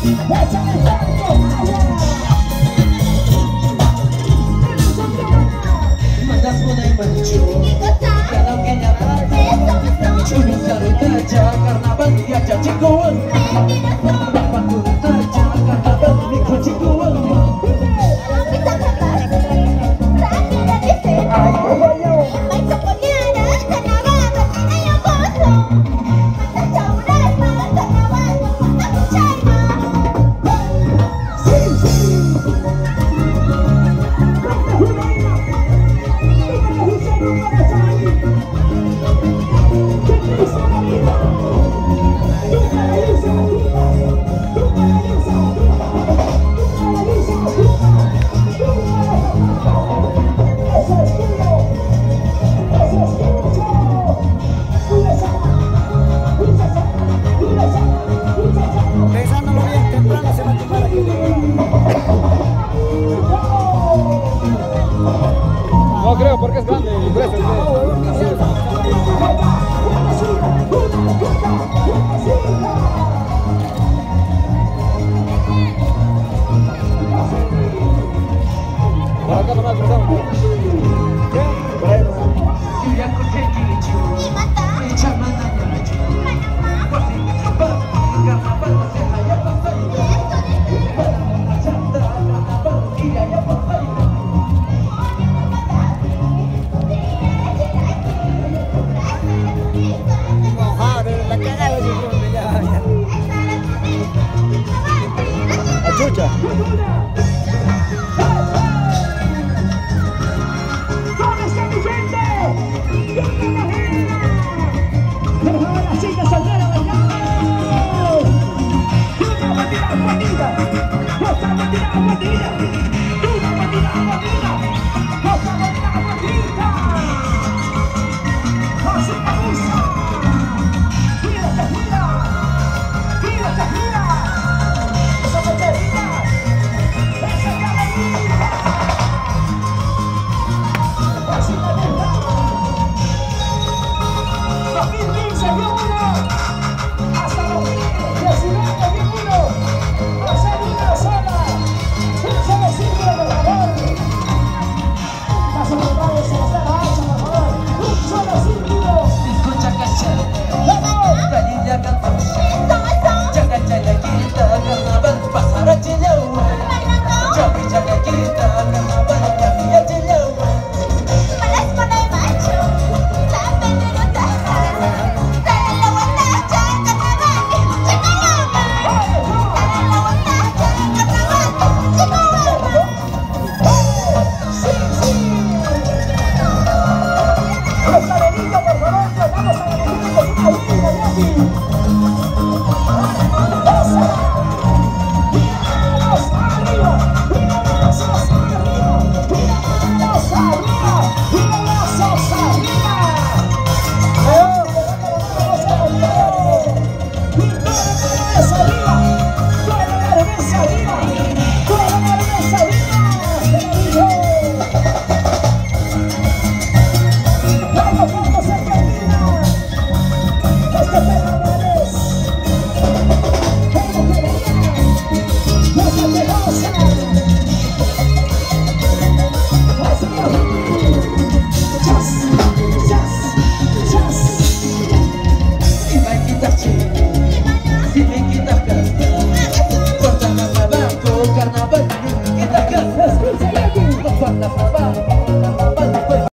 That's how I creo, porque es grande. ¡Deja a bailando! ¡Una bandera bonita! ¡Otra bandera bonita! ¡Una bandera bonita! ¡Otra bandera bonita!